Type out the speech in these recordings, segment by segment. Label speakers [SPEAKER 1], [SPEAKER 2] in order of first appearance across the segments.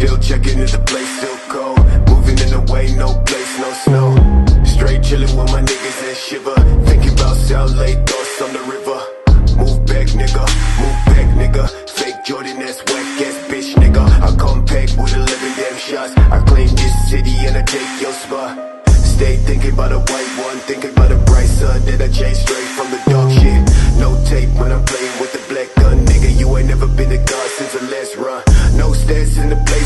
[SPEAKER 1] Still checking if the place still cold. Moving in the way, no place, no snow. Straight chilling with my niggas and shiver. Thinking about South Lake, thoughts on the river. Move back, nigga. Move back, nigga. Fake Jordan, that's whack ass bitch, nigga. I come back with 11 damn shots. I claim this city and I take your spot. Stay thinking about a white one, thinking about a bright sun that I changed straight from the dark shit. No tape when I'm playing with the black gun, nigga. You ain't never been a god since the last run. No stats in the place.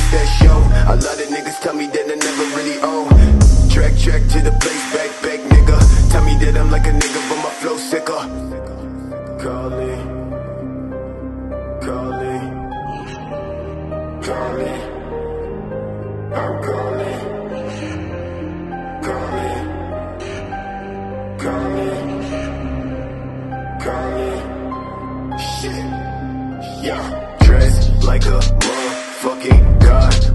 [SPEAKER 1] A lot of niggas tell me that I never really own. Track, track to the place, back, back, nigga. Tell me that I'm like a nigga, but my flow sicker. Calling, calling, calling. I'm calling, calling, calling, calling. Shit, yeah. Dressed like a motherfucking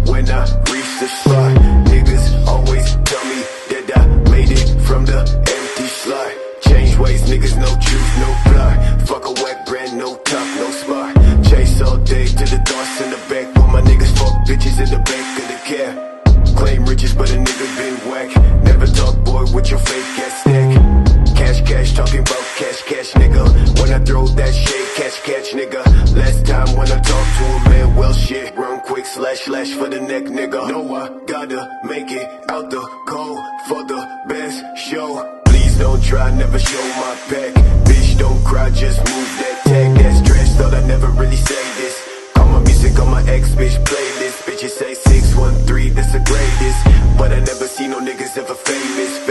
[SPEAKER 1] when I reach the spot. Niggas always tell me that I made it from the empty slot. Change ways, niggas no truth, no plot. Fuck a whack brand, no top, no spot. Chase all day to the thoughts in the back. With my niggas fuck bitches in the back of the cab. Claim riches, but a nigga been whack. Never talk, boy, with your fake ass stack. Cash, cash, talking about cash, cash, nigga. When I throw that shit, cash, catch, nigga. Last time when I talked quick, slash, slash for the neck, nigga. Know I gotta make it out the cold for the best show. Please don't try, never show my back. Bitch, don't cry, just move that tag. That's trash, thought I never really say this. Call my music on my ex bitch playlist. Bitches say 613, that's the greatest. But I never see no niggas ever famous.